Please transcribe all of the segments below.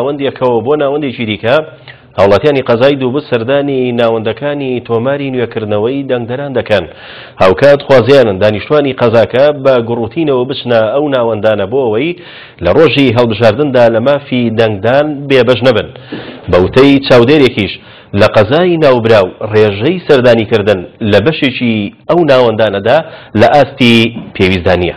ناوەندێکەوە بۆ ناوەندێکی دیکە هاوڵاتیانی قەزای دووبت سەردانی ناوەندەکانی تۆماری نوێکردنەوەی دەنگدەران دەکەن هاوکات خوازیانن دانیشتوانی قەزاکە بە گوڕوتینەوە بچنە ئەو ناوەندانە بۆ ئەوەی لە ڕۆژی هەڵبژاردندا لە مافی دەنگدان بێبەش نەبن بەوتەی چاودێرێکیش لە قەزای ناوبراو ڕێژەی سەردانیکردن لە بەشێکی ئەو ناوەندانەدا لە ئاستی پێویستدانە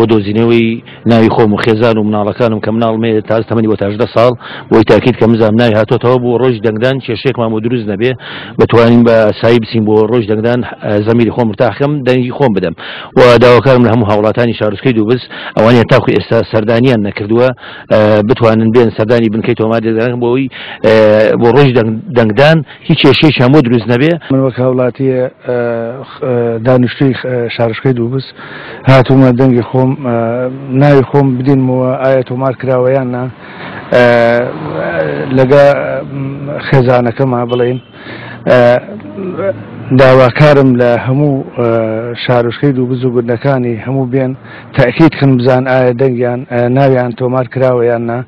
بۆ دۆزینەوەی ناوی خۆم و خێزان و مناڵەکانم کە مناڵ مێ تاز تەمەنی بۆ تاژدە ساڵ بۆی تاکید کە مزام ناوی هاتۆتەوە بۆ ڕۆژی دەنگدان کێشەیەکمان بۆ دروست نەبێ بتوانین بە ئاسایی بچین بۆ ڕۆژ دەنگدان زەمیری خۆم مرتاحکەم دەنگی خۆم بدەم و داواکارم لە هەموو هاوڵاتانی شارۆچکەی دووبز ئەوانیان تاکو ئێستا سەردانیان نەکردووە بتوانن بێن سەردانی بنکەی تۆمار دەنگدان بۆی بۆ ڕۆژ دەنگدان هیچ کێشەیەکیان بۆ دروست نەبێ. من وەک هاوڵاتی دانیشتووی شارۆچکەی دووبز هاتوومە دەنگی خۆم، ناوی خۆم بدینمەوە ئایا تۆمار کراوە یان نا، لەگە خێزانەکەما بڵێین داواکارم لە هەموو شارۆچکەی دووبز و گوندەکانی هەموو بێن تەئکید کەن بزان ئایا دەنگیان ناویان تۆمار کراوە یان نا،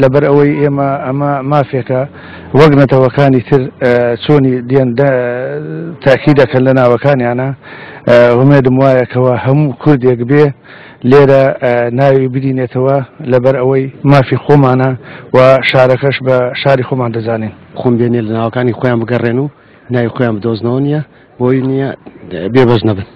لەبەر ئەوەی ئێمە ئەمە مافێکە. وەک نەتەوەکانی تر چۆنی دێن تاکی دەکەن لە ناوەکانیانە هومێدم وایە کەەوە هەموو کوردێک بێ لێرە ناوی بدینێتەوە لەبەر ئەوەی مافی خۆمانە و شارەکەش بە شاری خۆمان دەزانین خۆم بێنێ لە ناوەکانی خۆیان بگەڕێن و ناوی خۆیان بدۆزنەوە نیە بۆی نییە بێبەش نەبن.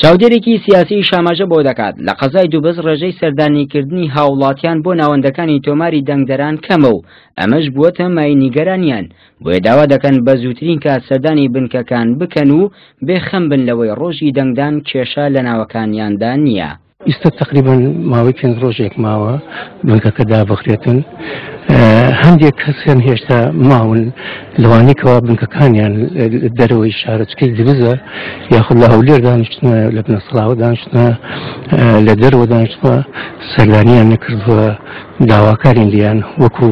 چاودێرێکی سیاسییش ئاماژە بەوە دەکات، لە قەزای دووبز ڕێژەی سەردانیکردنی هاووڵاتیان بۆ ناوەندەکانی تۆماری دەنگدەران کەمە و ئەمەش بووەتە مایەی نیگەرانییان، بۆیە داوا دەکەن بە زووترین کات سەردانی بنکەکان بکەن و بێ خەم بن لەوەی ڕۆژی دەنگدان کێشە لە ناوەکانیاندا نییە. ئیستا تقریبا ماوەی پێنج ڕۆژێک ماوە بنکەکە دابخرێتن هەندێک کەسیان هێشتا ماون لەوانێکەوە بنکەکانیان دەرەوەی شارچکەی درزە یاخود لە هەولێر دانیشتە لە بنەسڵاوە دانیشتە لە دەرەوە دانیشتە سەردانیان نەکردووە داواکارین لیان وەکو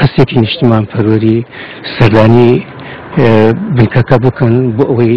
هەستێکی نیشتمان پەروەری سەردانی بنکەکە بکەن بۆ ئەوەی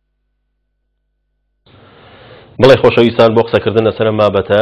بڵێ خۆشەویستان بۆ قسەکردن لەسەر ئەم بابەتە،